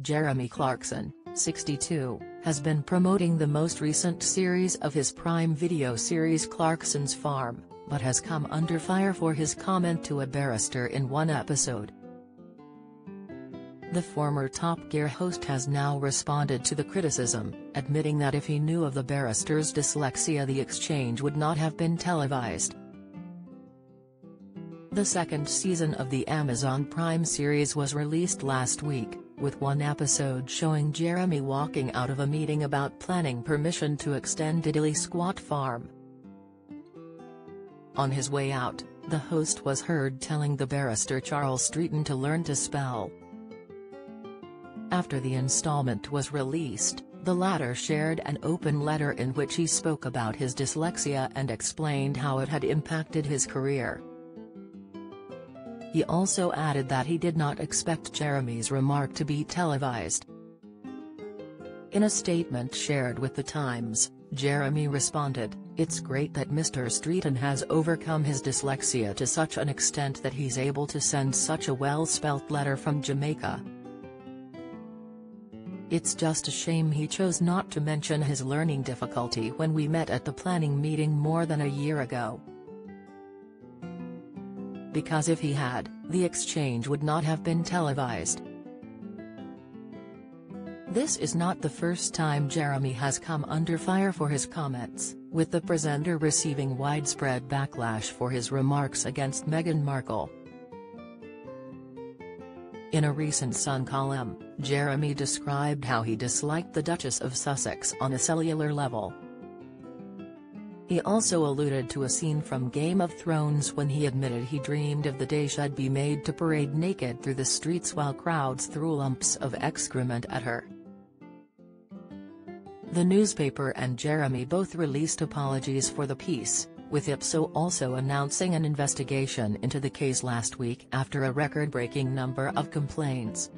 Jeremy Clarkson, 62, has been promoting the most recent series of his Prime Video series Clarkson's Farm, but has come under fire for his comment to a barrister in one episode. The former Top Gear host has now responded to the criticism, admitting that if he knew of the barrister's dyslexia the exchange would not have been televised. The second season of the Amazon Prime series was released last week, with one episode showing Jeremy walking out of a meeting about planning permission to extend Diddly Squat Farm. On his way out, the host was heard telling the barrister Charles Streeten to learn to spell. After the installment was released, the latter shared an open letter in which he spoke about his dyslexia and explained how it had impacted his career. He also added that he did not expect Jeremy's remark to be televised. In a statement shared with The Times, Jeremy responded, It's great that Mr. Streeten has overcome his dyslexia to such an extent that he's able to send such a well-spelt letter from Jamaica. It's just a shame he chose not to mention his learning difficulty when we met at the planning meeting more than a year ago because if he had, the exchange would not have been televised. This is not the first time Jeremy has come under fire for his comments, with the presenter receiving widespread backlash for his remarks against Meghan Markle. In a recent Sun column, Jeremy described how he disliked the Duchess of Sussex on a cellular level. He also alluded to a scene from Game of Thrones when he admitted he dreamed of the day she'd be made to parade naked through the streets while crowds threw lumps of excrement at her. The newspaper and Jeremy both released apologies for the piece, with Ipso also announcing an investigation into the case last week after a record-breaking number of complaints.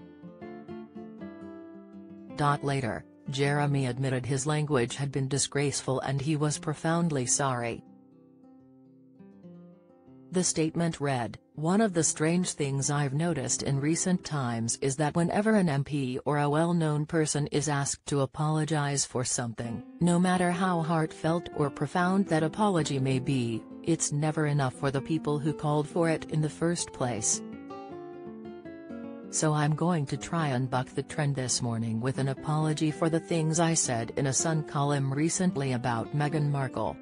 Later, Jeremy admitted his language had been disgraceful and he was profoundly sorry. The statement read, One of the strange things I've noticed in recent times is that whenever an MP or a well-known person is asked to apologize for something, no matter how heartfelt or profound that apology may be, it's never enough for the people who called for it in the first place. So I'm going to try and buck the trend this morning with an apology for the things I said in a Sun column recently about Meghan Markle.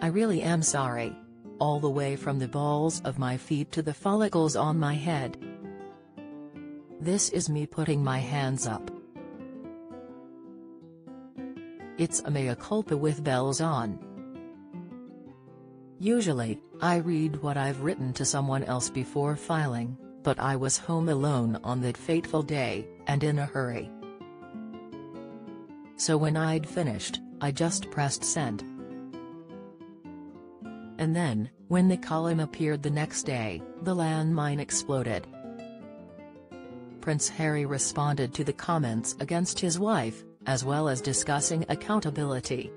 I really am sorry. All the way from the balls of my feet to the follicles on my head. This is me putting my hands up. It's a mea culpa with bells on. Usually, I read what I've written to someone else before filing, but I was home alone on that fateful day, and in a hurry. So when I'd finished, I just pressed send. And then, when the column appeared the next day, the landmine exploded. Prince Harry responded to the comments against his wife, as well as discussing accountability.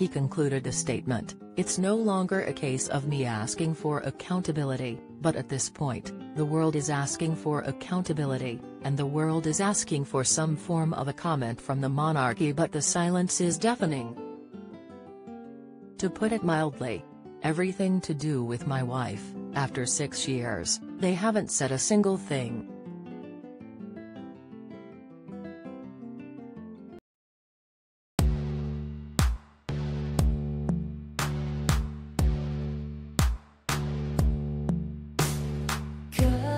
He concluded a statement, It's no longer a case of me asking for accountability, but at this point, the world is asking for accountability, and the world is asking for some form of a comment from the monarchy but the silence is deafening. To put it mildly, everything to do with my wife, after six years, they haven't said a single thing. Good.